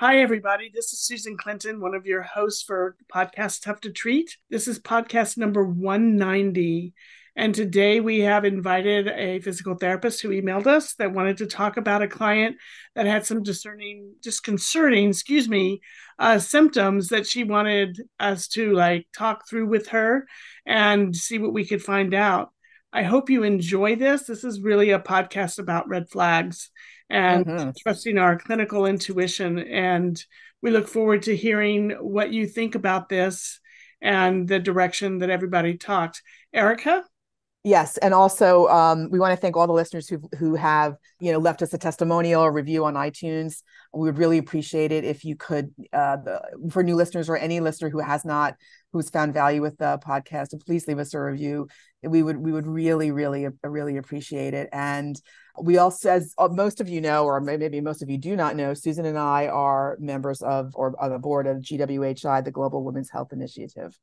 Hi, everybody. This is Susan Clinton, one of your hosts for podcast Tough to Treat. This is podcast number 190. And today we have invited a physical therapist who emailed us that wanted to talk about a client that had some discerning, disconcerting, excuse me, uh, symptoms that she wanted us to like talk through with her and see what we could find out. I hope you enjoy this. This is really a podcast about red flags and mm-hmm. trusting our clinical intuition. And we look forward to hearing what you think about this and the direction that everybody talked. Erica? Yes, and also um, we want to thank all the listeners who who have you know left us a testimonial or review on iTunes. We would really appreciate it if you could, uh, the, for new listeners or any listener who has not, who's found value with the podcast, please leave us a review. We would we would really really really appreciate it. And we also, as uh, most of you know, or maybe most of you do not know, Susan and I are members of or on the board of GWHI, the Global Women's Health Initiative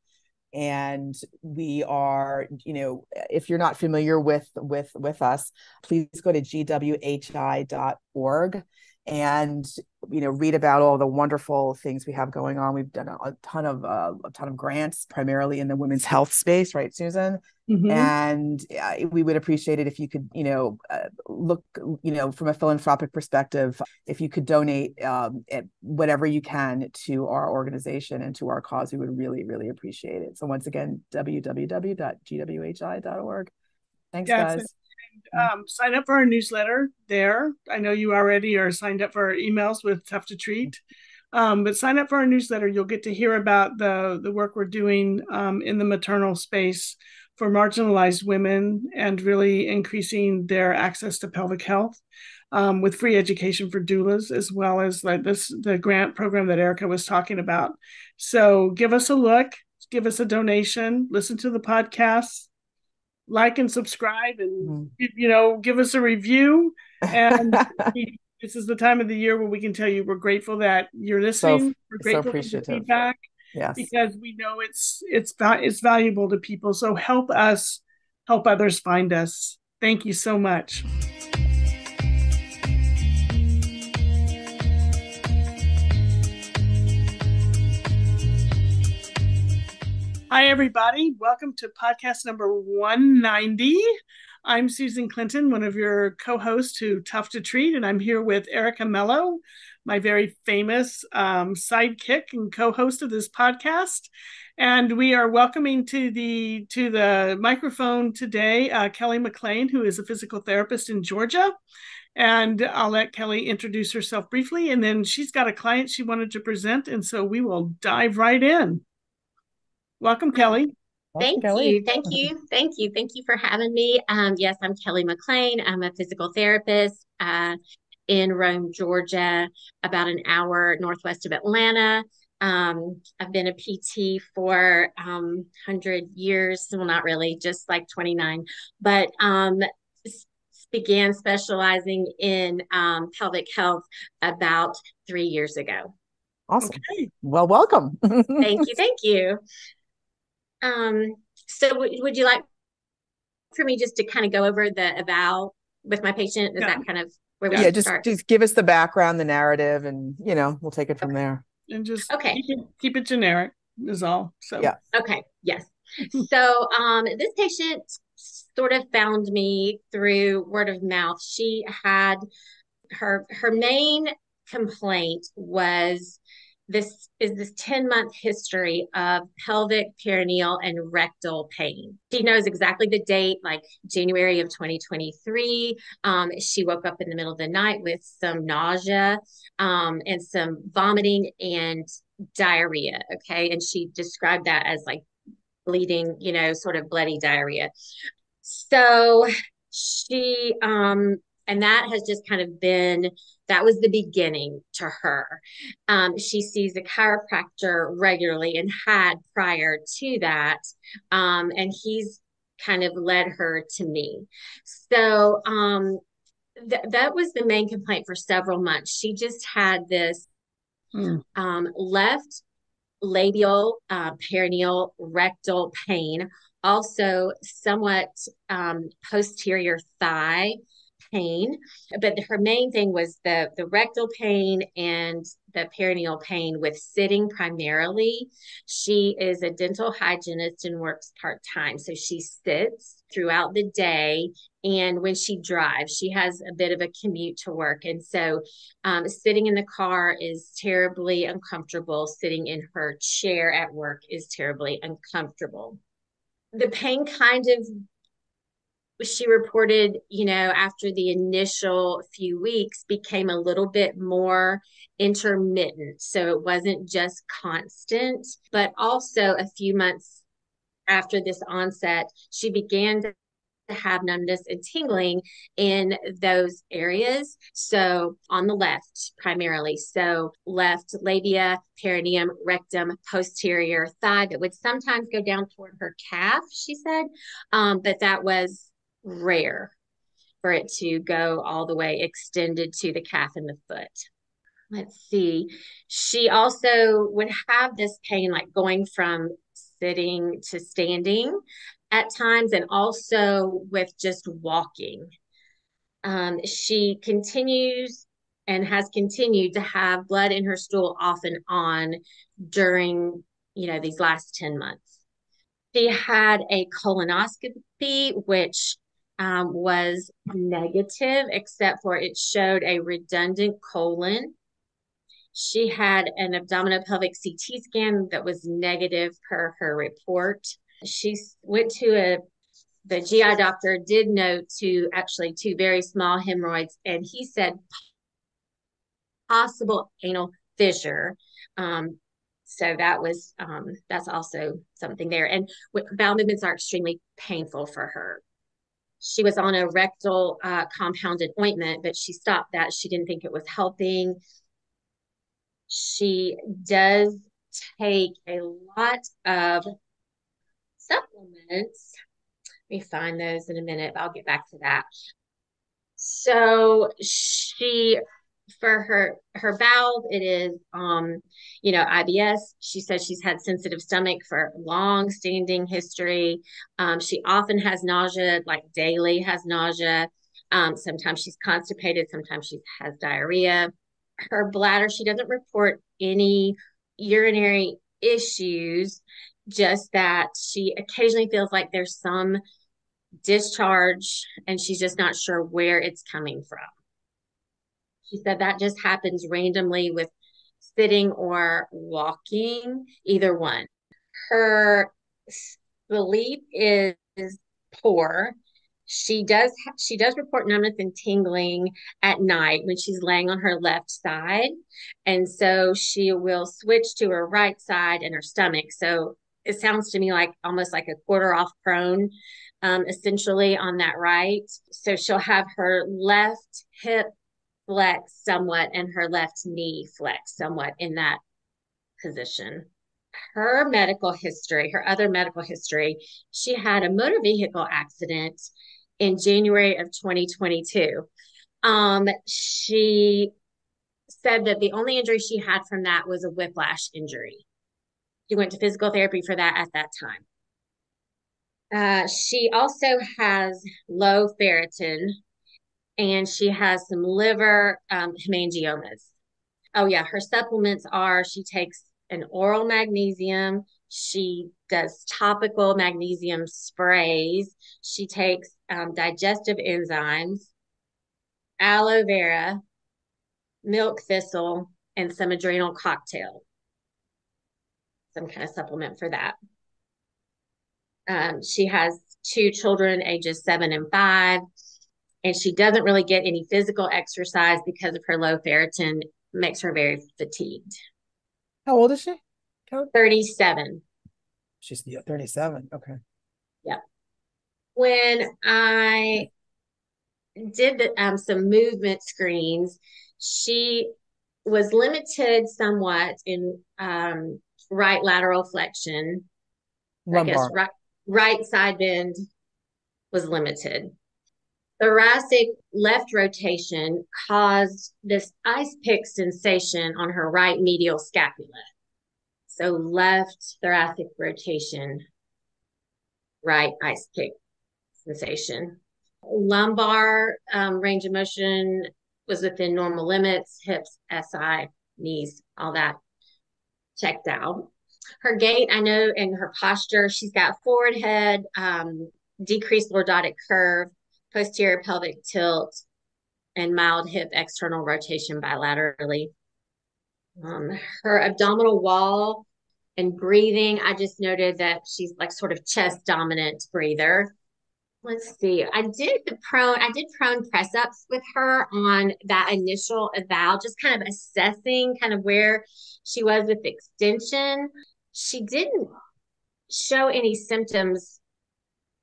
and we are you know if you're not familiar with with with us please go to gwhi.org and you know read about all the wonderful things we have going on. We've done a, ton of uh, a ton of grants primarily in the women's health space right susan? Mm-hmm. and uh, we would appreciate it if you could you know uh, look you know from a philanthropic perspective if you could donate um, whatever you can to our organization and to our cause we would really really appreciate it. So once again www.gwhi.org thanks yes, guys um, sign up for our newsletter there. I know you already are signed up for our emails with Tough to Treat. Um, but sign up for our newsletter. You'll get to hear about the, the work we're doing um, in the maternal space for marginalized women and really increasing their access to pelvic health um, with free education for doulas, as well as like this the grant program that Erica was talking about. So give us a look, give us a donation, listen to the podcast, like and subscribe and mm-hmm. you know give us a review and this is the time of the year where we can tell you we're grateful that you're listening so, we're grateful so appreciative. for the feedback yes. because we know it's it's it's valuable to people so help us help others find us thank you so much Hi, everybody. Welcome to podcast number 190. I'm Susan Clinton, one of your co hosts to Tough to Treat, and I'm here with Erica Mello, my very famous um, sidekick and co host of this podcast. And we are welcoming to the to the microphone today uh, Kelly McClain, who is a physical therapist in Georgia. And I'll let Kelly introduce herself briefly, and then she's got a client she wanted to present, and so we will dive right in. Welcome, Kelly. Thank Kelly. you. Thank you. Thank you. Thank you for having me. Um, yes, I'm Kelly McClain. I'm a physical therapist uh, in Rome, Georgia, about an hour northwest of Atlanta. Um, I've been a PT for um, 100 years. Well, not really, just like 29, but um, began specializing in um, pelvic health about three years ago. Awesome. Okay. Well, welcome. thank you. Thank you. Um, so w- would you like for me just to kind of go over the eval with my patient? Is yeah. that kind of where we yeah, just start? just give us the background, the narrative, and you know we'll take it from okay. there. And just okay, keep it, keep it generic is all. So yeah, okay, yes. so um, this patient sort of found me through word of mouth. She had her her main complaint was this is this 10 month history of pelvic, perineal, and rectal pain. She knows exactly the date, like January of 2023. Um, she woke up in the middle of the night with some nausea um, and some vomiting and diarrhea. Okay. And she described that as like bleeding, you know, sort of bloody diarrhea. So she, um, and that has just kind of been that was the beginning to her. Um, she sees a chiropractor regularly and had prior to that. Um, and he's kind of led her to me. So um, th- that was the main complaint for several months. She just had this hmm. um, left labial, uh, perineal, rectal pain, also somewhat um, posterior thigh pain, but her main thing was the the rectal pain and the perineal pain with sitting primarily. She is a dental hygienist and works part time, so she sits throughout the day. And when she drives, she has a bit of a commute to work, and so um, sitting in the car is terribly uncomfortable. Sitting in her chair at work is terribly uncomfortable. The pain kind of she reported, you know, after the initial few weeks became a little bit more intermittent. So it wasn't just constant, but also a few months after this onset, she began to have numbness and tingling in those areas. So on the left, primarily. So left labia, perineum, rectum, posterior thigh that would sometimes go down toward her calf, she said. Um, but that was rare for it to go all the way extended to the calf and the foot. Let's see. She also would have this pain like going from sitting to standing at times and also with just walking. Um, she continues and has continued to have blood in her stool off and on during, you know, these last 10 months. She had a colonoscopy, which um, was negative, except for it showed a redundant colon. She had an abdominopelvic CT scan that was negative per her report. She went to a the GI doctor did note to actually two very small hemorrhoids, and he said possible anal fissure. Um, so that was um, that's also something there. And bowel movements are extremely painful for her she was on a rectal uh, compounded ointment, but she stopped that. She didn't think it was helping. She does take a lot of supplements. Let me find those in a minute. I'll get back to that. So she for her her bowels it is um you know ibs she says she's had sensitive stomach for long standing history. Um, she often has nausea like daily has nausea. Um, sometimes she's constipated sometimes she has diarrhea. Her bladder she doesn't report any urinary issues just that she occasionally feels like there's some discharge and she's just not sure where it's coming from she said that just happens randomly with sitting or walking, either one. Her sleep is poor. She does she does report numbness and tingling at night when she's laying on her left side. And so she will switch to her right side and her stomach. So it sounds to me like almost like a quarter off prone um, essentially on that right. So she'll have her left hip flex somewhat and her left knee flex somewhat in that position. Her medical history, her other medical history, she had a motor vehicle accident in January of 2022. Um, she said that the only injury she had from that was a whiplash injury. She went to physical therapy for that at that time. Uh, she also has low ferritin, and she has some liver um, hemangiomas. Oh, yeah. Her supplements are she takes an oral magnesium, she does topical magnesium sprays, she takes um, digestive enzymes, aloe vera, milk thistle, and some adrenal cocktail. Some kind of supplement for that. Um, she has two children, ages seven and five and she doesn't really get any physical exercise because of her low ferritin makes her very fatigued. How old is she 37 she's 37 okay. Yeah. When i did um, some movement screens she was limited somewhat in um, right lateral flexion. Lumbar. i guess right, right side bend was limited thoracic left rotation caused this ice pick sensation on her right medial scapula. So left thoracic rotation, right ice pick sensation. Lumbar um, range of motion was within normal limits, hips, SI, knees, all that checked out. Her gait, I know, and her posture, she's got forward head, um, decreased lordotic curve, posterior pelvic tilt, and mild hip external rotation bilaterally. Um, her abdominal wall and breathing, I just noted that she's like sort of chest dominant breather. Let's see. I did the prone, I did prone press ups with her on that initial eval, just kind of assessing kind of where she was with extension. She didn't show any symptoms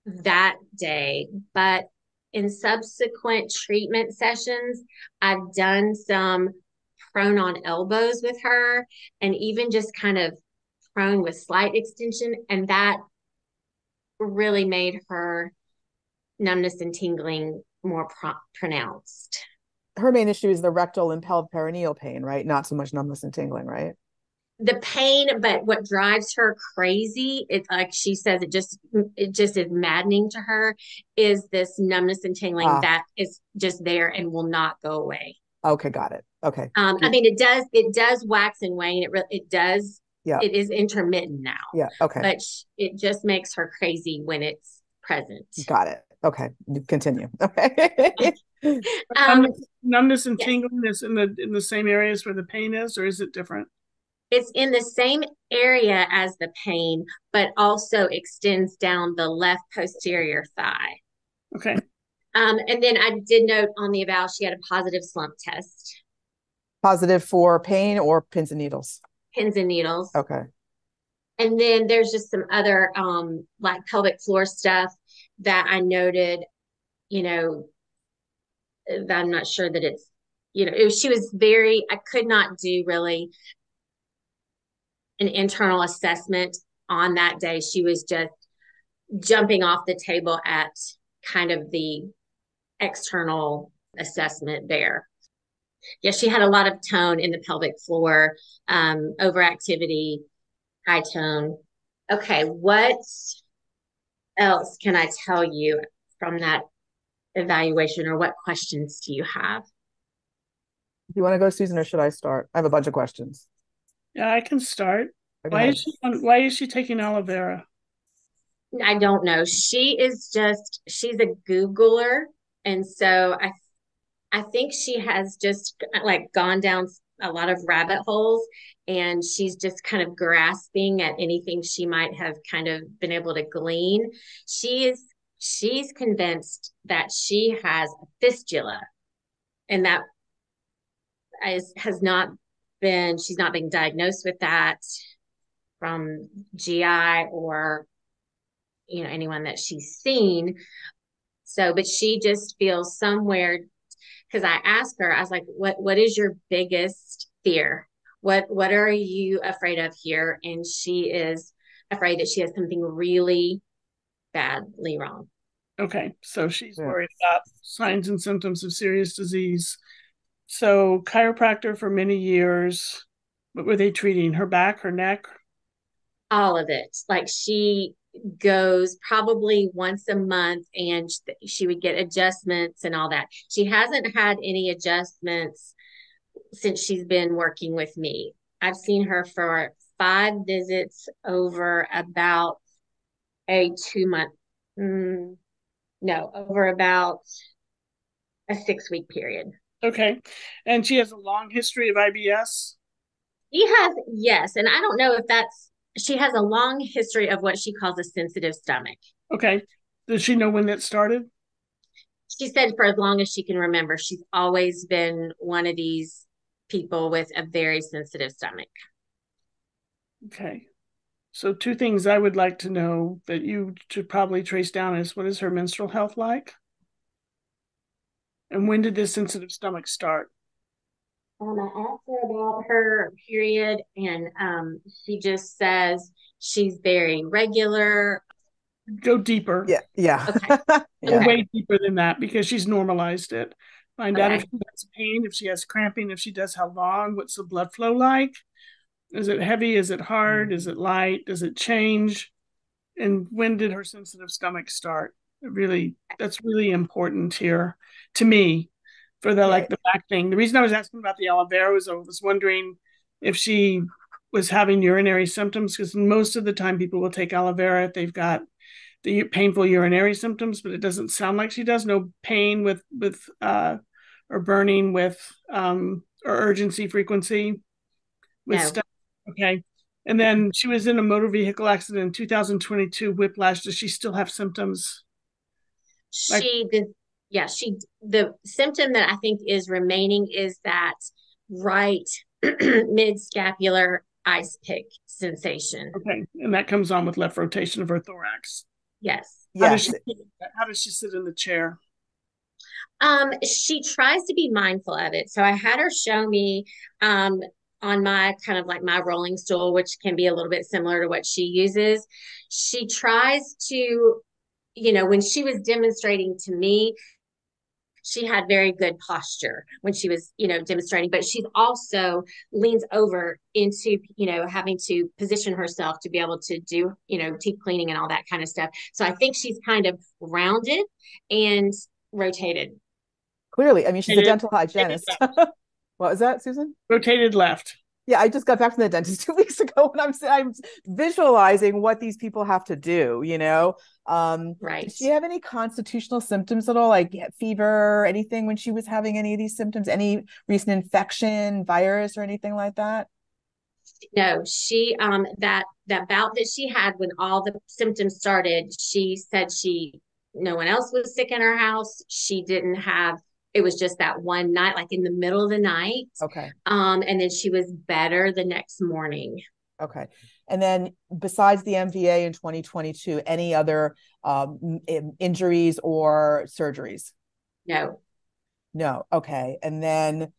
that day, but in subsequent treatment sessions, I've done some prone on elbows with her and even just kind of prone with slight extension. And that really made her numbness and tingling more pro- pronounced. Her main issue is the rectal and pelvic perineal pain, right? Not so much numbness and tingling, right? The pain but what drives her crazy it's like she says it just it just is maddening to her is this numbness and tingling ah. that is just there and will not go away. Okay got it. Okay. Um i mean it does it does wax and wane it really it does yeah. it is intermittent now. Yeah okay. But it just makes her crazy when it's present. Got it. Okay continue. Okay. Um, numbness, numbness and tingling is in the in the same areas where the pain is or is it different it's in the same area as the pain, but also extends down the left posterior thigh. Okay. Um, and then I did note on the eval she had a positive slump test. Positive for pain or pins and needles? Pins and needles. Okay. And then there's just some other um, like pelvic floor stuff that I noted, you know, that I'm not sure that it's, you know, it, she was very, I could not do really an internal assessment on that day. She was just jumping off the table at kind of the external assessment there. Yeah, she had a lot of tone in the pelvic floor, um, overactivity, high tone. Okay, what else can I tell you from that evaluation, or what questions do you have? Do you want to go, Susan, or should I start? I have a bunch of questions. Yeah, I can start. why is she why is she taking aloe vera? I don't know. She is just she's a Googler. And so I I think she has just like gone down a lot of rabbit holes and she's just kind of grasping at anything she might have kind of been able to glean. She is she's convinced that she has a fistula and that is, has not been she's not being diagnosed with that from GI or you know anyone that she's seen. So, but she just feels somewhere because I asked her, I was like, "What what is your biggest fear? What what are you afraid of here?" And she is afraid that she has something really badly wrong. Okay, so she's yeah. worried about signs and symptoms of serious disease so chiropractor for many years. What were they treating? Her back, her neck? All of it. Like she goes probably once a month and she would get adjustments and all that. She hasn't had any adjustments since she's been working with me. I've seen her for five visits over about a two month, mm, no, over about a six week period. Okay. And she has a long history of IBS? She has, yes. And I don't know if that's, she has a long history of what she calls a sensitive stomach. Okay. Does she know when that started? She said for as long as she can remember, she's always been one of these people with a very sensitive stomach. Okay. So, two things I would like to know that you should probably trace down is what is her menstrual health like? And when did this sensitive stomach start? Um, I asked her about her period, and um, she just says she's very regular. Go deeper. Yeah, yeah. Okay. Go okay. way deeper than that because she's normalized it. Find okay. out if she has pain, if she has cramping, if she does, how long, what's the blood flow like? Is it heavy? Is it hard? Is it light? Does it change? And when did her sensitive stomach start? Really that's really important here to me for the yeah. like the back thing. The reason I was asking about the aloe vera was I was wondering if she was having urinary symptoms because most of the time people will take aloe vera if they've got the painful urinary symptoms, but it doesn't sound like she does. No pain with with uh, or burning with um, or urgency frequency with no. stuff. Okay. And then she was in a motor vehicle accident in 2022, whiplash. Does she still have symptoms? Like- she did. Yeah, she. The symptom that I think is remaining is that right mid scapular ice pick sensation. Okay, and that comes on with left rotation of her thorax. Yes. How yes. Does she, how does she sit in the chair? Um, she tries to be mindful of it. So I had her show me um on my kind of like my rolling stool, which can be a little bit similar to what she uses. She tries to, you know, when she was demonstrating to me, she had very good posture when she was you know demonstrating but she's also leans over into you know having to position herself to be able to do you know teeth cleaning and all that kind of stuff. So i think she's kind of rounded and rotated. Clearly. I mean she's a dental hygienist. what was that susan? Rotated left yeah, I just got back from the dentist two weeks ago, and I'm I'm visualizing what these people have to do. You know, um, right? Did she have any constitutional symptoms at all, like fever, anything when she was having any of these symptoms? Any recent infection, virus, or anything like that? No, she um that that bout that she had when all the symptoms started, she said she no one else was sick in her house. She didn't have it was just that one night, like in the middle of the night. Okay. Um, and then she was better the next morning. Okay. And then besides the MVA in 2022, any other um, injuries or surgeries? No. No. Okay. And then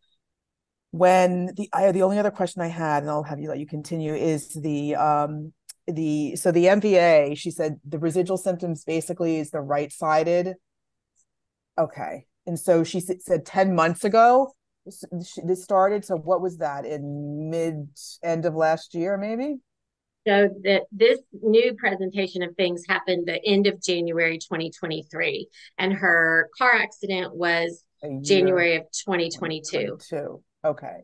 when the I the only other question I had, and I'll have you let you continue, is the um the so the MVA, she said the residual symptoms basically is the right sided. Okay and so she said 10 months ago this started. So what was that in mid end of last year maybe? So that this new presentation of things happened the end of january 2023 and her car accident was january of 2022 okay.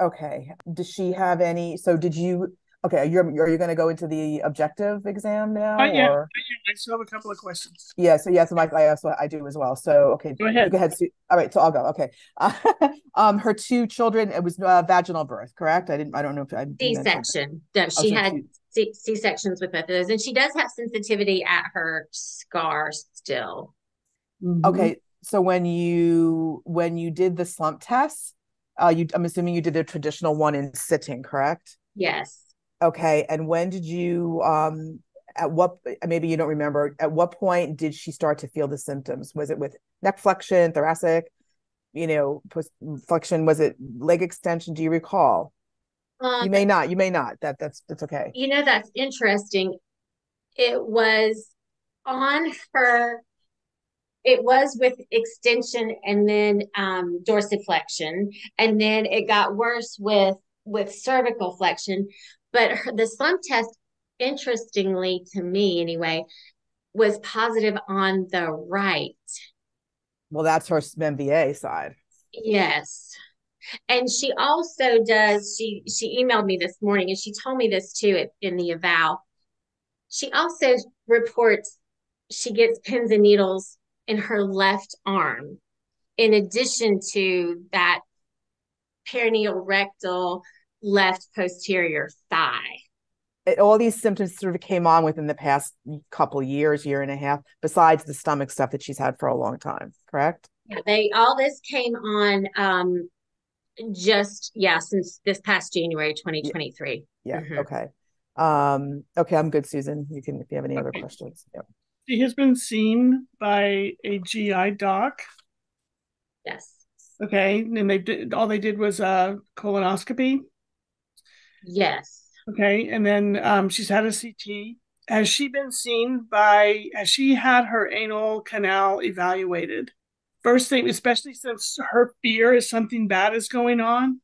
Okay. Does she have any so did you Okay, you're are you going to go into the objective exam now? Uh, yeah, or? I still have a couple of questions. Yeah, so yeah, so Mike, I also I do as well. So okay, go ahead. Go ahead. All right, so I'll go. Okay, uh, um, her two children. It was uh, vaginal birth, correct? I didn't. I don't know if I C section. No, she oh, had C sections with both of those, and she does have sensitivity at her scar still. Mm-hmm. Okay, so when you when you did the slump test, uh, you I'm assuming you did the traditional one in sitting, correct? Yes. Okay. And when did you um at what maybe you don't remember at what point did she start to feel the symptoms? Was it with neck flexion thoracic you know flexion? Was it leg extension? Do you recall? Um, you may not you may not. That that's that's okay. You know that's interesting. It was on her it was with extension and then um dorsiflexion and then it got worse with with cervical flexion but her, the slump test, interestingly to me anyway, was positive on the right. Well, that's her MVA side. Yes. And she also does, she she emailed me this morning and she told me this too in the eval. She also reports she gets pins and needles in her left arm, in addition to that perineal rectal left posterior thigh. It, all these symptoms sort of came on within the past couple years, year and a half, besides the stomach stuff that she's had for a long time, correct? Yeah, they all this came on um just yeah, since this past January 2023. Yeah, yeah. Mm-hmm. okay. Um, okay, I'm good, Susan. You can if you have any okay. other questions. Yeah. She has been seen by a GI doc. Yes. Okay, and they did all they did was a colonoscopy. Yes. Okay. And then um, she's had a CT. Has she been seen by, has she had her anal canal evaluated? First thing, especially since her fear is something bad is going on.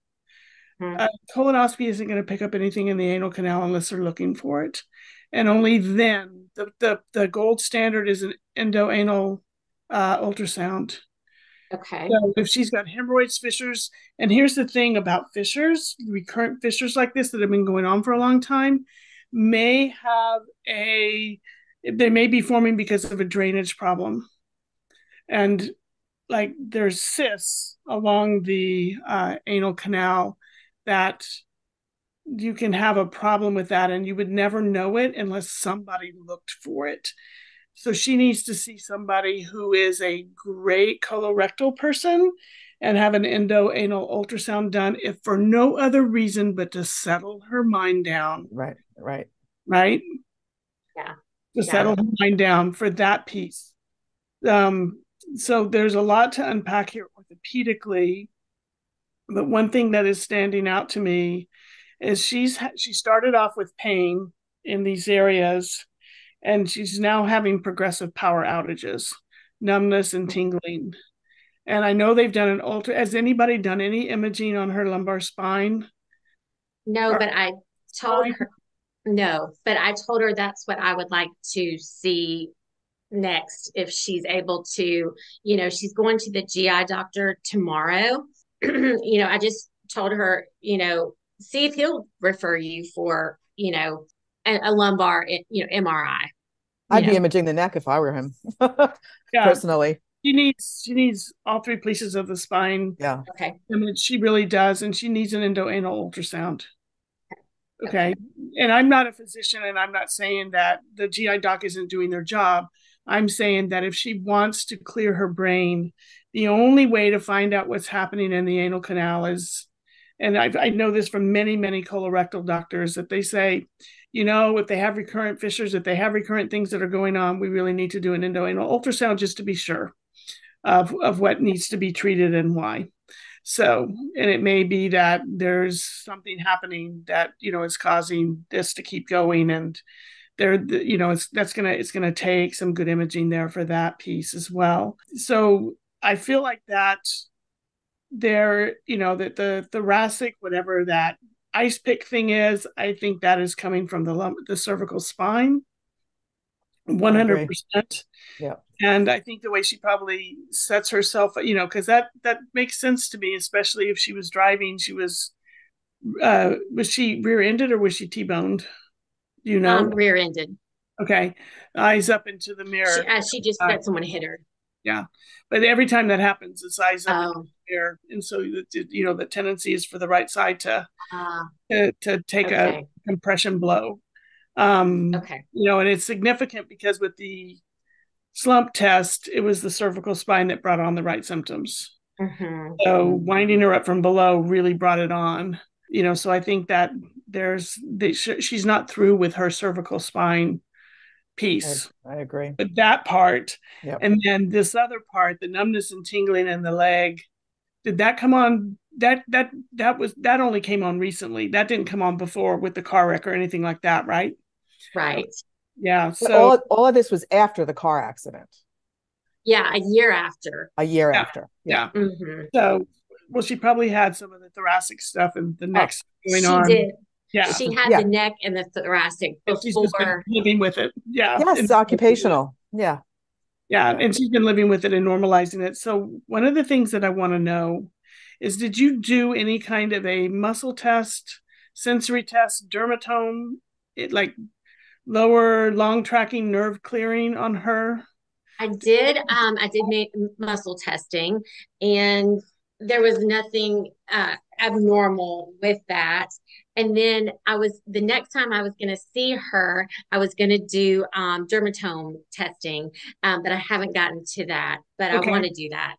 Hmm. Uh, colonoscopy isn't going to pick up anything in the anal canal unless they're looking for it. and only then the the, the gold standard is an endoanal uh, ultrasound. Okay. So if she's got hemorrhoids, fissures, and here's the thing about fissures, recurrent fissures like this that have been going on for a long time, may have a they may be forming because of a drainage problem. And like there's cysts along the uh, anal canal that you can have a problem with that and you would never know it unless somebody looked for it. So she needs to see somebody who is a great colorectal person and have an endoanal ultrasound done if for no other reason but to settle her mind down. Right, right. Right? Yeah. To Yeah. settle her mind down for that piece. Um, so there's a lot to unpack here orthopedically. But one thing that is standing out to me is she's she started off with pain in these areas and she's now having progressive power outages, numbness and tingling. And I know they've done an ultra. Has anybody done any imaging on her lumbar spine? No, Or- but I told her no, but I told her that's what I would like to see next if she's able to, you know, she's going to the GI doctor tomorrow. you know, I just told her, you know, see if he'll refer you for, you know, a, a lumbar, you know, MRI. I'd Yeah. be imaging the neck if I were him, Yeah, personally. she needs she needs all three places of the spine. Yeah. Okay. I mean, she really does, and she needs an endoanal ultrasound. Okay. And I'm not a physician, and I'm not saying that the GI doc isn't doing their job. I'm saying that if she wants to clear her brain, the only way to find out what's happening in the anal canal is, and I, I know this from many, many colorectal doctors, that they say, you know, if they have recurrent fissures, if they have recurrent things that are going on, we really need to do an endoanal ultrasound just to be sure of, of what needs to be treated and why. So, and it may be that there's something happening that, you know, is causing this to keep going. And there, you know, it's that's gonna it's gonna take some good imaging there for that piece as well. So I feel like that there, you know, that the thoracic, whatever that ice pick thing is, I think that is coming from the lump, the cervical spine. One hundred percent. Yeah. And I think the way she probably sets herself, you know, because that that makes sense to me, especially if she was driving. She was, uh, was she rear-ended or was she T-boned? Do you know? Um, rear-ended. okay, eyes up into the mirror. She, uh, she just Uh, said someone hit her. But every time that happens, eyes up into Oh, the mirror, and so the- the- you know the tendency is for the right side to uh, to, to take a compression blow. Um, Okay. you know, and it's significant because with the slump test, it was the cervical spine that brought on the right symptoms. hmm So winding her up from below really brought it on. You know, so I think that there's she's not through with her cervical spine piece, I agree. but that part, Yep. and then this other part, the numbness and tingling in the leg, did that come on? That that that was that only came on recently. That didn't come on before with the car wreck or anything like that, right? Right. Yeah. But So all, all of this was after the car accident, Yeah, a year after. a year Yeah. after. yeah. hmm So well, she probably had some of the thoracic stuff and the next stuff going She on. did. Yeah. She had Yeah. the neck and the thoracic And she's just been before. living with it. Yeah. Yes, And- occupational. Yeah. Yeah, Yeah. and she's been living with it and normalizing it. So one of the things that I want to know is did you do any kind of a muscle test, sensory test, dermatome, it like lower long tracking nerve clearing on her? I did. Um, I did make muscle testing, and there was nothing uh, abnormal with that. And then I was the next time I was going to see her, I was going to do um, dermatome testing, um, but I haven't gotten to that. But Okay. I want to do that.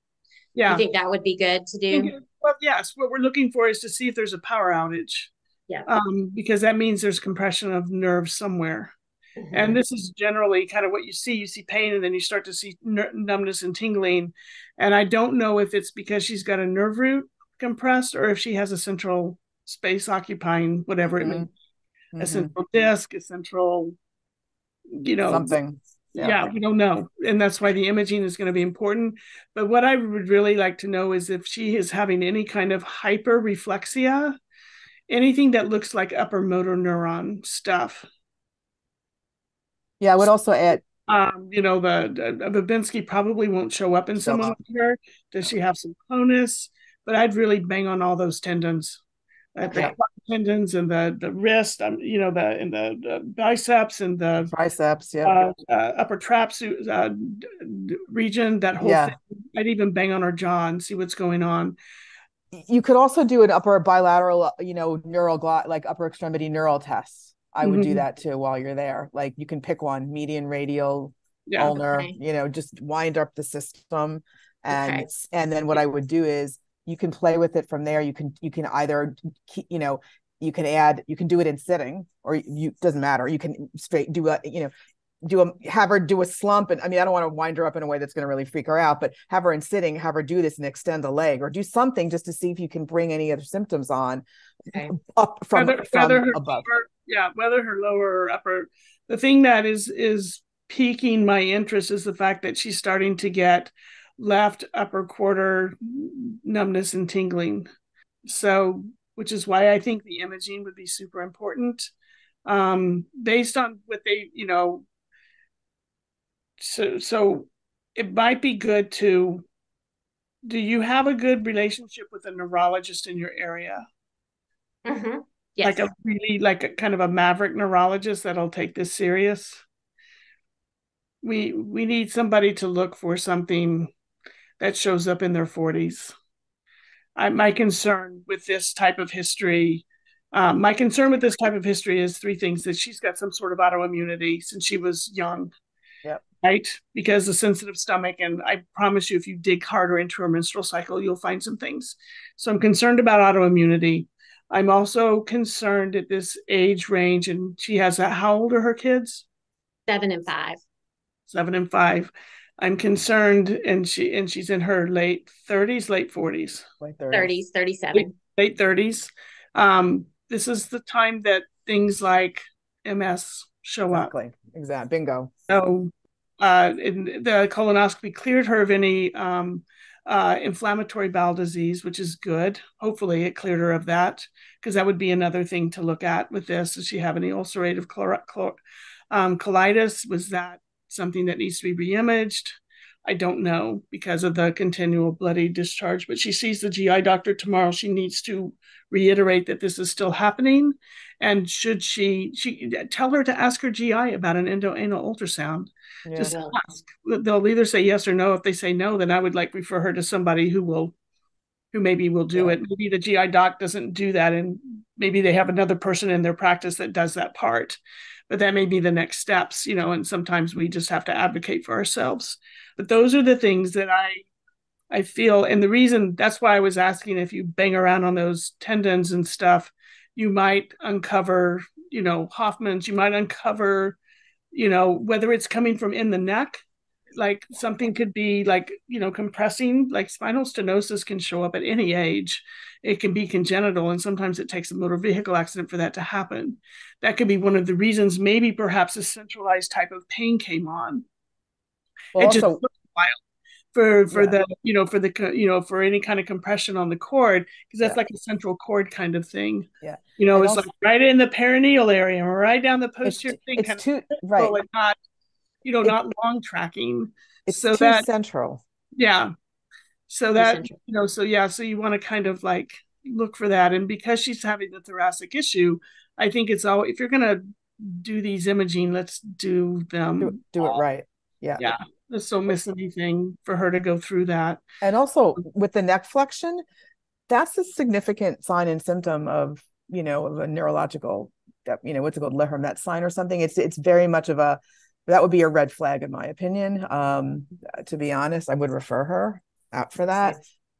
You Yeah. think that would be good to do? Well, yes, what we're looking for is to see if there's a power outage. Yeah. Um, because that means there's compression of nerves somewhere. Mhm. And this is generally kind of what you see. You see pain, and then you start to see numbness and tingling. And I don't know if it's because she's got a nerve root compressed or if she has a central space occupying whatever it may Mhm. a central disc, a central, you know, Something. yeah. we don't know. And that's why the imaging is going to be important. But what I would really like to know is if she is having any kind of hyperreflexia, anything that looks like upper motor neuron stuff. Yeah, I would also add. Um, you know, the, the Babinski probably won't show up in someone like her. Does she have some clonus? But I'd really bang on all those tendons, at the tendons and the the wrist. Um, you know, the and the, the biceps and the triceps. Yeah, uh, uh, upper traps uh, region. That whole yeah. thing. I'd even bang on our jaw and see what's going on you could also do an upper bilateral, you know, neural like upper extremity neural tests. I would mm-hmm. do that too while you're there. Like you can pick one, median, radial, yeah, ulnar, okay. you know, just wind up the system. And okay. and then what I would do is you can play with it from there. You can you can either you know you can add you can do it in sitting or you doesn't matter. You can straight do a you know do a have her do a slump and i mean i don't want to wind her up in a way that's going to really freak her out but have her in sitting have her do this and extend the leg or do something just to see if you can bring any other symptoms on okay. up from, whether, from whether her above lower, yeah whether her lower or upper the thing that is is piquing my interest is the fact that she's starting to get left upper quarter numbness and tingling so which is why i think the imaging would be super important um, based on what they you know so so it might be good to do you have a good relationship with a neurologist in your area mm-hmm. yes. like a really like a kind of a maverick neurologist that'll take this serious we we need somebody to look for something that shows up in their 40s I, my concern with this type of history um, my concern with this type of history is three things that she's got some sort of autoimmunity since she was young right? Because a sensitive stomach, and I promise you, if you dig harder into her menstrual cycle, you'll find some things. So I'm concerned about autoimmunity. I'm also concerned at this age range, and she has a, how old are her kids? Seven and five. Seven and five. I'm concerned, and she and she's in her late 30s, late 40s, late 30s, 37, late, 30s. Um, this is the time that things like MS show exactly. up. Exactly. Bingo. So uh, the colonoscopy cleared her of any um, uh, inflammatory bowel disease, which is good. Hopefully, it cleared her of that because that would be another thing to look at with this. Does she have any ulcerative chlor- chlor- um, colitis? Was that something that needs to be reimaged? I don't know because of the continual bloody discharge, but she sees the GI doctor tomorrow. She needs to reiterate that this is still happening. And should she, she tell her to ask her GI about an endoanal ultrasound. Yeah. Just ask. They'll either say yes or no. If they say no, then I would like refer her to somebody who will, who maybe will do yeah. it. Maybe the GI doc doesn't do that, and maybe they have another person in their practice that does that part but that may be the next steps you know and sometimes we just have to advocate for ourselves. But those are the things that i i feel and the reason that's why i was asking if you bang around on those tendons and stuff you might uncover you know hoffman's you might uncover you know whether it's coming from in the neck like something could be like you know compressing like spinal stenosis can show up at any age it can be congenital and sometimes it takes a motor vehicle accident for that to happen that could be one of the reasons maybe perhaps a centralized type of pain came on well, it also, just took a while for for yeah. the you know for the you know for any kind of compression on the cord because that's yeah. like a central cord kind of thing yeah you know and it's also, like right in the perineal area right down the posterior it's, thing it's too right not you know, it, not long tracking. It's so that central. Yeah. So that you know, so yeah, so you want to kind of like look for that. And because she's having the thoracic issue, I think it's all if you're gonna do these imaging, let's do them do, do it right. Yeah. Yeah. Let's don't miss anything for her to go through that. And also with the neck flexion, that's a significant sign and symptom of, you know, of a neurological you know, what's it called, Lhermitte's sign or something. It's it's very much of a that would be a red flag in my opinion um to be honest i would refer her out for that.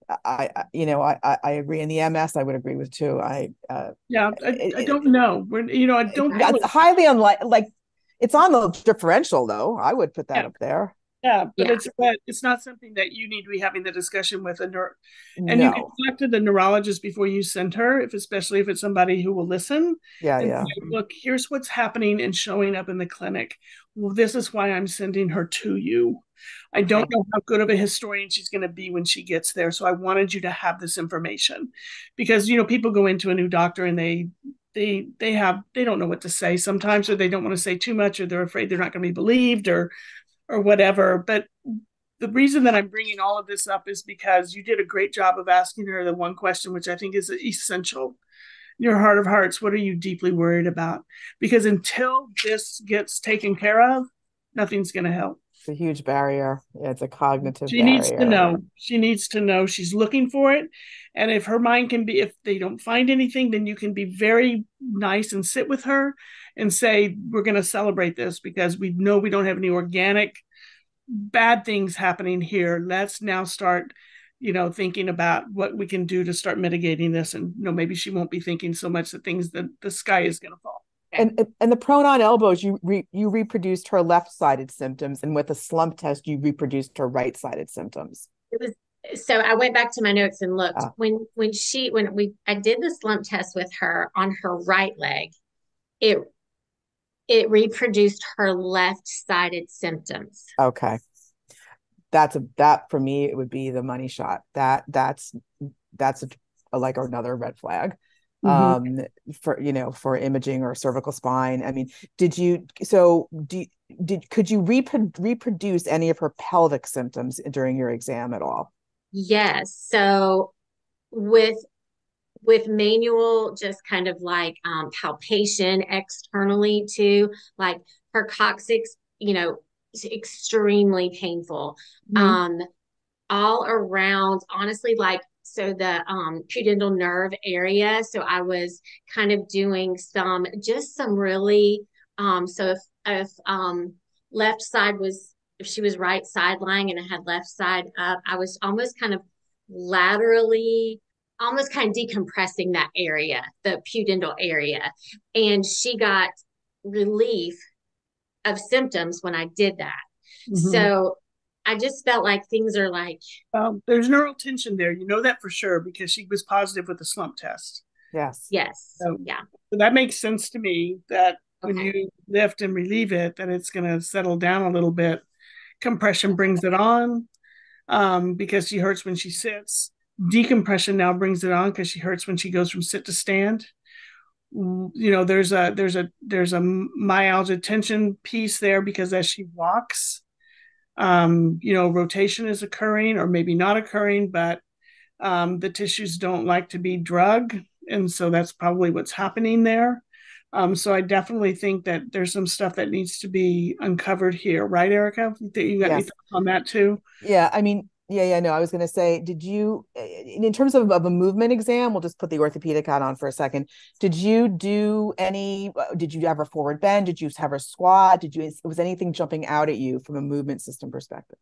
I, I, you know I, I agree. In the ms i would agree with too. I uh, yeah i, I don't know. We're, you know i don't it's highly unlikely like it's on the differential though. I would put that yeah. up there yeah, but yeah. it's but it's not something that you need to be having the discussion with a neuro. And no. you can talk to the neurologist before you send her, if especially if it's somebody who will listen. Yeah, yeah. Say, Look, here's what's happening and showing up in the clinic. Well, this is why I'm sending her to you. I don't know how good of a historian she's going to be when she gets there, so I wanted you to have this information because you know people go into a new doctor and they they they have they don't know what to say sometimes or they don't want to say too much or they're afraid they're not going to be believed or or whatever. But the reason that i'm bringing all of this up is because you did a great job of asking her the one question which i think is essential. Your heart of hearts what are you deeply worried about? Because until this gets taken care of nothing's going to help. It's a huge barrier. It's a cognitive she barrier. needs to know. She needs to know. She's looking for it. And if her mind can be if they don't find anything then you can be very nice and sit with her and say we're going to celebrate this because we know we don't have any organic bad things happening here. Let's now start you know thinking about what we can do to start mitigating this. And you know maybe she won't be thinking so much that things that the sky is going to fall and and the prone on elbows you re, you reproduced her left-sided symptoms and with a slump test you reproduced her right-sided symptoms. It was so I went back to my notes and looked. Ah. when when she when we I did the slump test with her on her right leg it it reproduced her left-sided symptoms. Okay. That's a that for me it would be the money shot. That that's that's a, a like another red flag. Mm-hmm. um for you know for imaging or cervical spine. I mean did you so do did could you repro- reproduce any of her pelvic symptoms during your exam at all? Yes. So with with manual just kind of like um palpation externally too like her coccyx you know extremely painful. Mm-hmm. Um, all around, honestly, like so the um, pudendal nerve area. So I was kind of doing some, just some really. Um, so if if um, left side was if she was right side lying and I had left side up, I was almost kind of laterally almost kind of decompressing that area, the pudendal area. And she got relief of symptoms when I did that. Mm-hmm. So I just felt like things are like um, there's neural tension there. You know that for sure because she was positive with the slump test. Yes. Yes. So, yeah. So that makes sense to me that okay. when you lift and relieve it, that it's going to settle down a little bit. Compression brings it on um, because she hurts when she sits. Decompression now brings it on because she hurts when she goes from sit to stand. You know there's a there's a there's a myalgia tension piece there because as she walks um you know rotation is occurring or maybe not occurring but um the tissues don't like to be drug and so that's probably what's happening there. Um so i definitely think that there's some stuff that needs to be uncovered here. Right erica? You got yes. any thoughts on that too? Yeah i mean yeah, yeah, no, I was going to say, did you, in terms of, of a movement exam, we'll just put the orthopedic hat on for a second. Did you do any, uh, did you have a forward bend? Did you have a squat? Did you, was anything jumping out at you from a movement system perspective?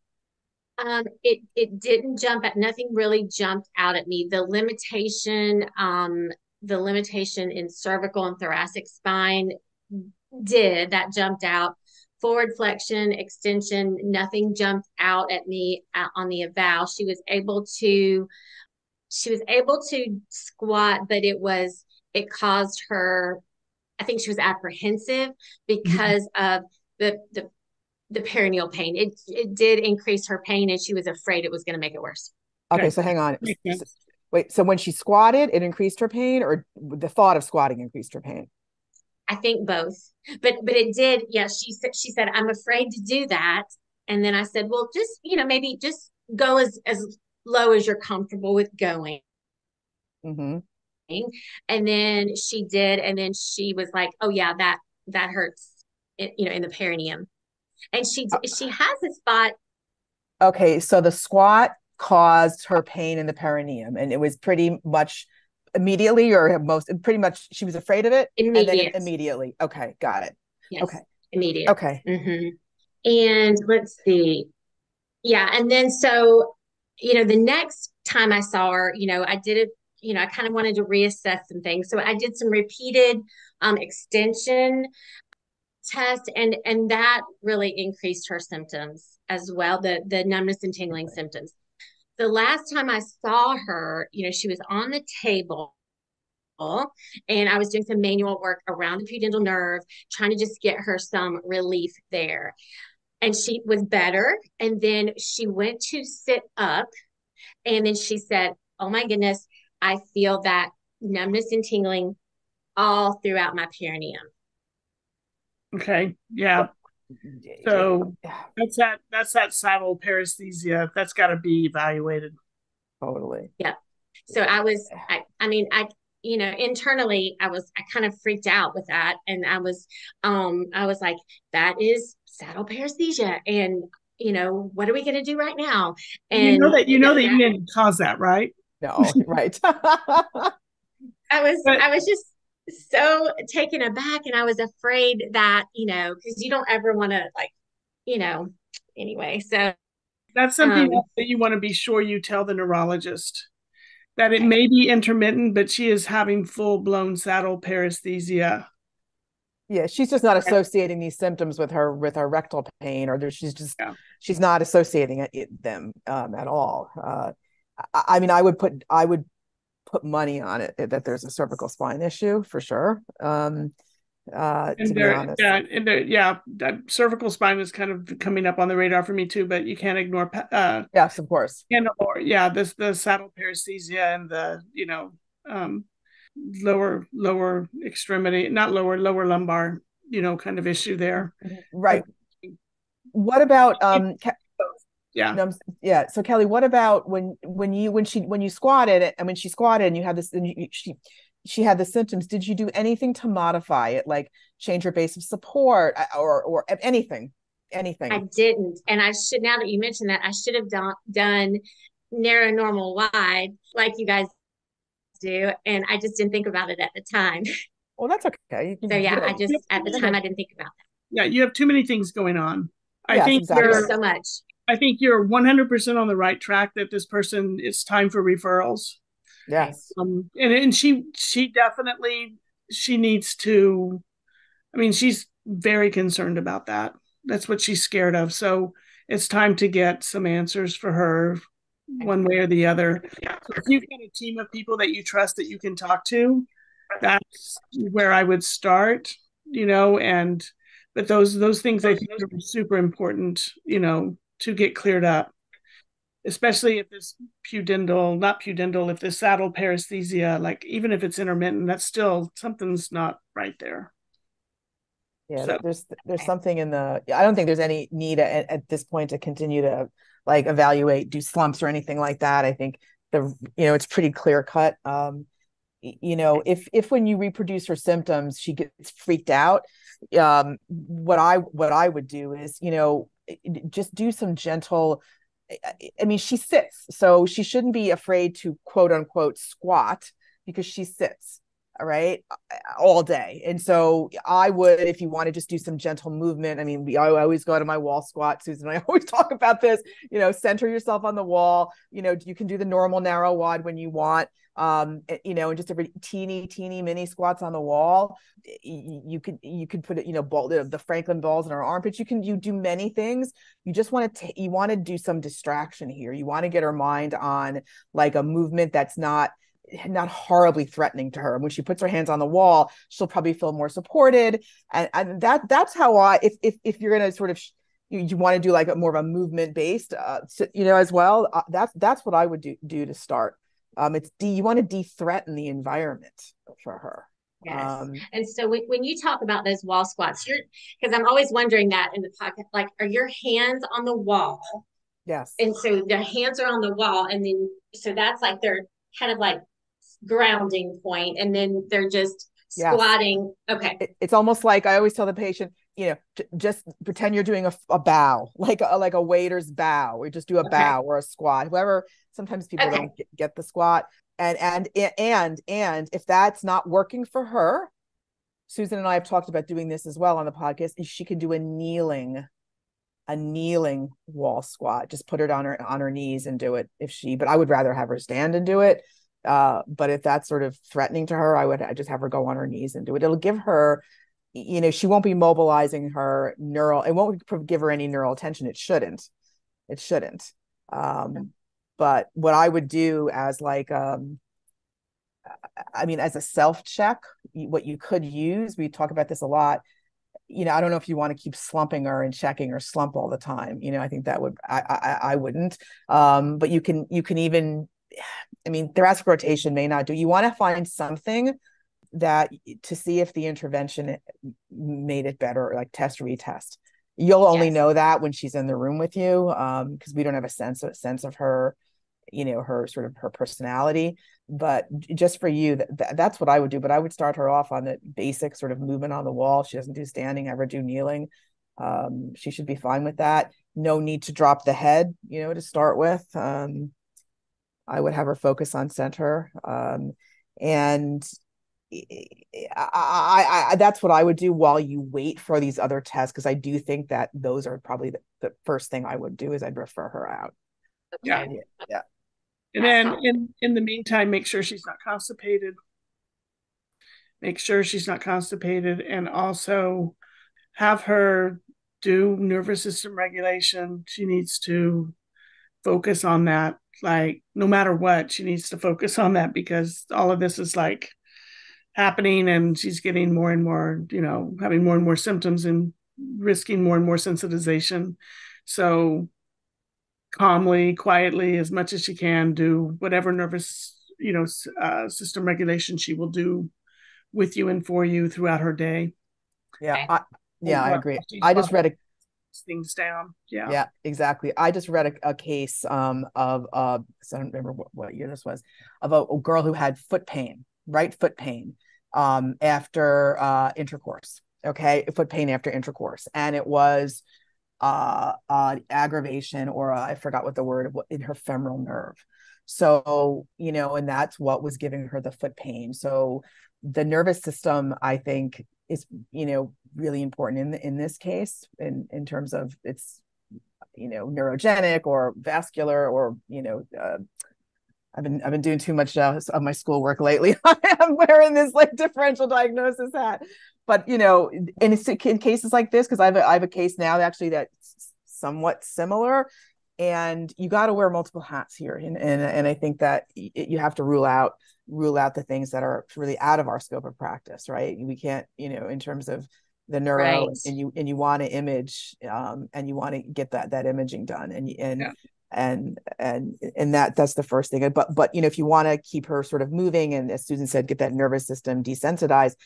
Um, it, it didn't jump at, nothing really jumped out at me. The limitation, um, the limitation in cervical and thoracic spine did, that jumped out forward flexion, extension, nothing jumped out at me uh, on the avow. She was able to, she was able to squat, but it was, it caused her, I think she was apprehensive because mm-hmm. of the, the, the perineal pain. It, it did increase her pain and she was afraid it was going to make it worse. Okay. So hang on. Wait, so when she squatted, it increased her pain or the thought of squatting increased her pain? I think both. But but it did. Yeah, she said she said I'm afraid to do that. And then I said, well, just you know maybe just go as as low as you're comfortable with going. Mm-hmm. And then she did, and then she was like, "Oh yeah, that that hurts," you know, in the perineum. And she she has a spot. Okay, so the squat caused her pain in the perineum, and it was pretty much immediately or most pretty much she was afraid of it? Immediate. immediately. Okay got it. Yes. okay. immediate. Okay. Mm-hmm. and let's see. Yeah and then so you know the next time i saw her you know i did it you know i kind of wanted to reassess some things. So i did some repeated um, extension test and and that really increased her symptoms as well the the numbness and tingling symptoms the last time I saw her, you know, she was on the table and I was doing some manual work around the pudendal nerve, trying to just get her some relief there. And she was better. And then she went to sit up and then she said, Oh my goodness, I feel that numbness and tingling all throughout my perineum. Okay. Yeah. So that's that that's that saddle paresthesia. That's gotta be evaluated. Totally. Yeah. So I was I, I mean I you know internally I was I kind of freaked out with that and I was um I was like that is saddle paresthesia and you know what are we going to do right now and you know that you know that you didn't cause that right no right I was but, I was just so taken aback and I was afraid that, you know, because you don't ever want to like, you know, anyway. So that's something um, that you want to be sure you tell the neurologist that it may be intermittent, but she is having full blown saddle paresthesia. Yeah, she's just not associating these symptoms with her with her rectal pain, or she's just yeah. she's not associating it, it them um, at all. Uh, I, I mean, I would put I would put money on it that there's a cervical spine issue for sure. Um, uh, and there, yeah, and there, yeah, cervical spine is kind of coming up on the radar for me too, but you can't ignore. Uh, yes, of course. And or yeah, this the saddle paresthesia and the you know um, lower lower extremity, not lower lower lumbar, you know, kind of issue there. Right. What about um? Yeah. No, yeah. So kelly what about when when you when she when you squatted and when she squatted and you had this and you, she she had the symptoms did you do anything to modify it? Like change her base of support uh, or or anything anything? I didn't. And i should now that you mentioned that i should have done done narrow normal wide like you guys do and i just didn't think about it at the time. Well that's okay. So yeah i just at the time i didn't think about that. Yeah you have too many things going on. I yes, think exactly. you're so much. I think you're 100% on the right track that this person it's time for referrals. Yes. Um, and and she she definitely she needs to I mean she's very concerned about that. That's what she's scared of. So it's time to get some answers for her one way or the other. So if you've got a team of people that you trust that you can talk to, that's where I would start, you know, and but those those things I think are super important, you know, to get cleared up, especially if this pudendal, not pudendal, if this saddle paresthesia, like even if it's intermittent, that's still something's not right there. Yeah, so. there's there's something in the. I don't think there's any need at, at this point to continue to like evaluate, do slumps or anything like that. I think the you know it's pretty clear cut. Um, you know, if if when you reproduce her symptoms, she gets freaked out. Um, what I what I would do is you know just do some gentle I mean, she sits, so she shouldn't be afraid to quote unquote squat because she sits, right, all day. And so I would, if you want to just do some gentle movement, I mean, we, I always go to my wall squat, Susan. I always talk about this, you know, center yourself on the wall. You know, you can do the normal narrow wad when you want um eh, you know and just every teeny teeny mini squats on the wall you, could you could put it you know ball the, franklin balls in our armpits you can you do many things you just want to you want to do some distraction here you want to get her mind on like a movement that's not not horribly threatening to her. And when she puts her hands on the wall, she'll probably feel more supported. And, and that that's how I if if if you're gonna sort of you, you want to do like a more of a movement based, uh, you know, as well. Uh, that's that's what I would do do to start. Um, it's de- you want to de-threaten the environment for her. Yes. Um, and so when, when you talk about those wall squats, you're because I'm always wondering that in the pocket, like, are your hands on the wall? Yes. And so the hands are on the wall, and then so that's like they're kind of like grounding point, and then they're just squatting. Yes. Okay. It, it's almost like I always tell the patient, you know, j- just pretend you're doing a, a bow, like a, like a waiter's bow, or just do a okay. bow or a squat. Whoever sometimes people okay. don't get, get the squat, and and and and if that's not working for her, Susan and I have talked about doing this as well on the podcast. She can do a kneeling, a kneeling wall squat. Just put her on her on her knees and do it if she. But I would rather have her stand and do it. Uh, but if that's sort of threatening to her, I would I just have her go on her knees and do it. It'll give her you know she won't be mobilizing her neural it won't give her any neural tension. It shouldn't. It shouldn't. Um but what i would do as like um i mean as a self check what you could use we talk about this a lot. You know i don't know if you want to keep slumping her and checking her slump all the time. You know i think that would i i, I wouldn't. Um but you can you can even i mean thoracic rotation may not do you want to find something that to see if the intervention made it better, like test retest. You'll only yes. know that when she's in the room with you, because um, we don't have a sense of sense of her, you know, her sort of her personality. But just for you, that, that's what I would do. But I would start her off on the basic sort of movement on the wall. She doesn't do standing, ever do kneeling. Um, she should be fine with that. No need to drop the head, you know, to start with. Um, I would have her focus on center. Um, and I, I, I, that's what I would do while you wait for these other tests because I do think that those are probably the, the, first thing I would do is I'd refer her out. Yeah, yeah. And then in in the meantime, make sure she's not constipated. Make sure she's not constipated, and also have her do nervous system regulation. She needs to focus on that. Like no matter what, she needs to focus on that because all of this is like happening and she's getting more and more, you know, having more and more symptoms and risking more and more sensitization. So calmly, quietly, as much as she can, do whatever nervous, you know, uh, system regulation she will do with you and for you throughout her day. Yeah, I, yeah, I agree. I just read a things down. Yeah, yeah, exactly. I just read a, a case um, of uh, I don't remember what, what year this was, of a, a girl who had foot pain, right foot pain, um, after uh, intercourse. Okay, foot pain after intercourse, and it was uh, uh, aggravation or I forgot what the word in her femoral nerve. So you know, and that's what was giving her the foot pain. So the nervous system, I think, is you know really important in in this case in in terms of its you know neurogenic or vascular or you know uh, I've been I've been doing too much uh, of my schoolwork lately. I'm wearing this like differential diagnosis hat, but you know, in, in cases like this, because I have I have a case now actually that's somewhat similar, and you got to wear multiple hats here, and and and I think that you have to rule out rule out the things that are really out of our scope of practice, right? We can't, you know, in terms of the neuro right. and you and you want to image um, and you want to get that that imaging done and and yeah and and and that that's the first thing but but you know if you want to keep her sort of moving and as susan said get that nervous system desensitized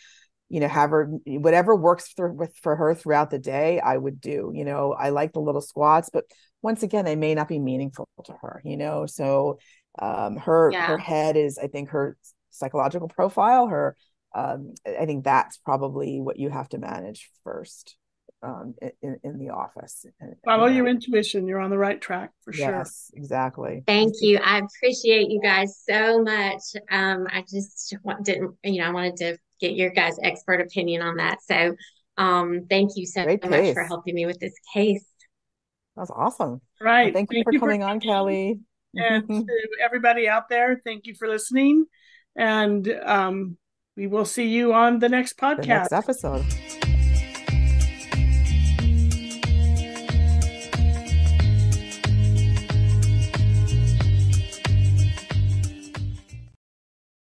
you know have her whatever works for with for her throughout the day i would do you know i like the little squats but once again they may not be meaningful to her you know so um her yeah. her head is i think her psychological profile her um i think that's probably what you have to manage first um, in, in the office. Follow your intuition. You're on the right track for sure. Yes, exactly. Thank you. I appreciate you guys so much. Um, I just want, didn't, you know, I wanted to get your guys' expert opinion on that. So um, thank you so Great much case. for helping me with this case. That was awesome. Right. Well, thank, thank, you for coming for on, Kelly. And to everybody out there, thank you for listening. And um, we will see you on the next podcast. The next episode.